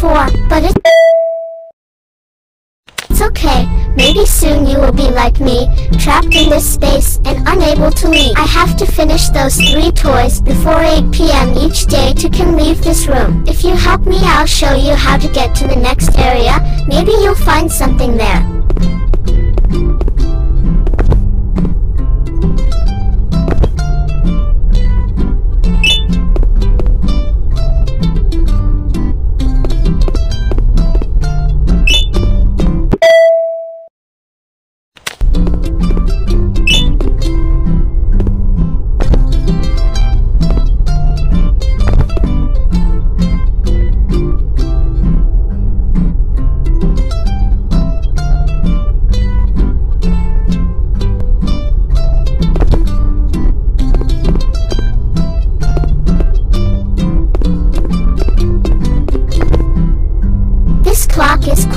before, but it's it's okay. Maybe soon you will be like me, trapped in this space and unable to leave. I have to finish those three toys before 8 p.m. each day to can leave this room. If you help me, I'll show you how to get to the next area. Maybe you'll find something there.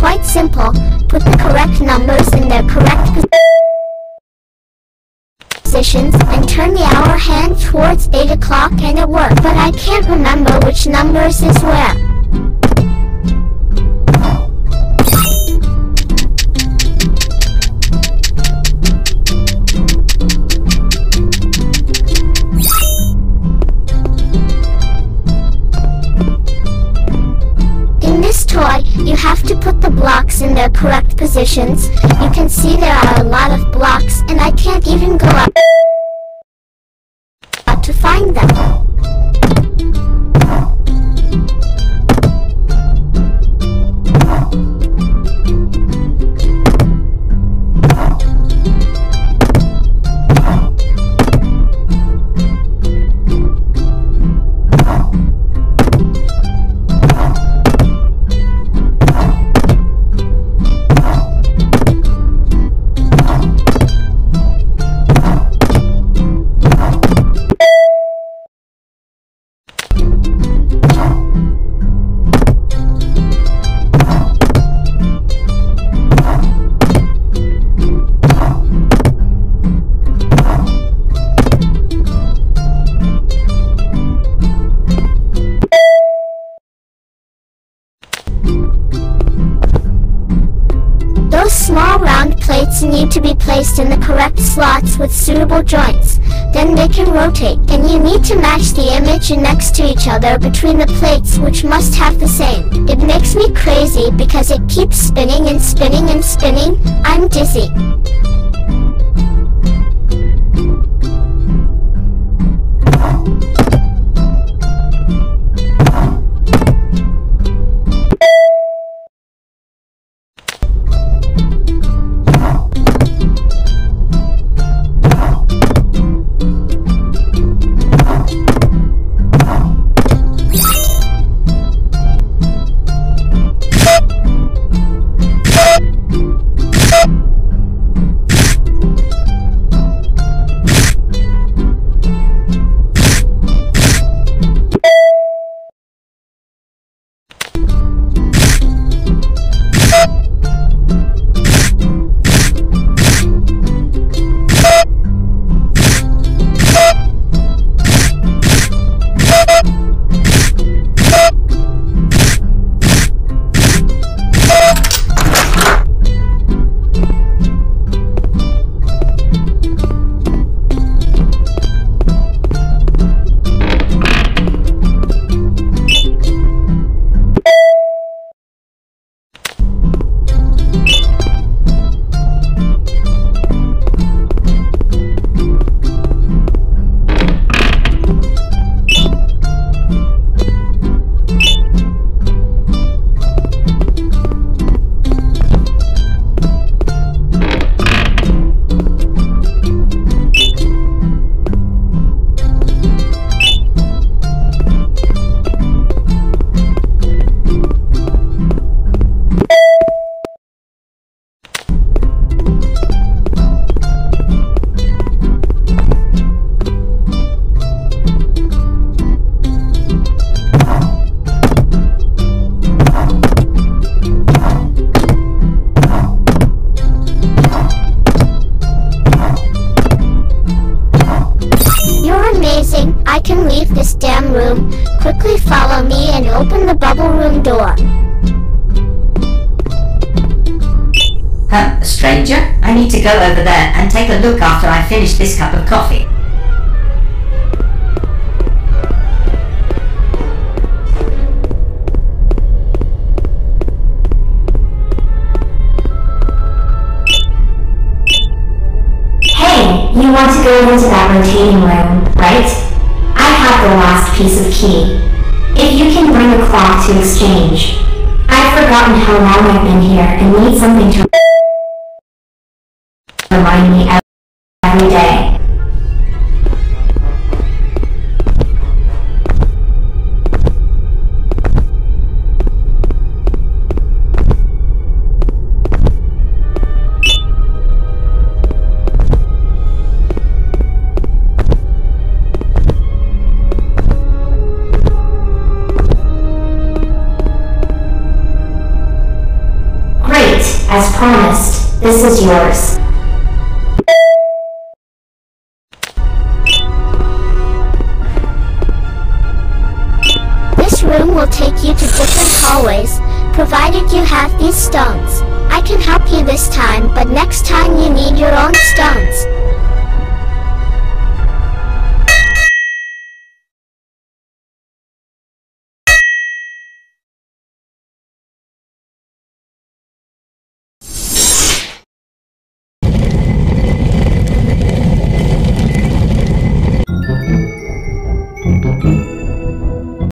Quite simple. Put the correct numbers in their correct positions and turn the hour hand towards 8 o'clock and it worked. But I can't remember which numbers is where. Toy, you have to put the blocks in their correct positions. You can see there are a lot of blocks and I can't even go up to find them. Small round plates need to be placed in the correct slots with suitable joints. Then they can rotate, and you need to match the image next to each other between the plates which must have the same. It makes me crazy because it keeps spinning and spinning and spinning. I'm dizzy. I can leave this damn room. Quickly follow me and open the bubble room door. Huh, stranger? I need to go over there and take a look after I finish this cup of coffee. Piece of key. If you can bring a clock to exchange. I've forgotten how long I've been here and need something to remind me promised, this is yours. This room will take you to different hallways, provided you have these stones. I can help you this time, but next time you need your own stones.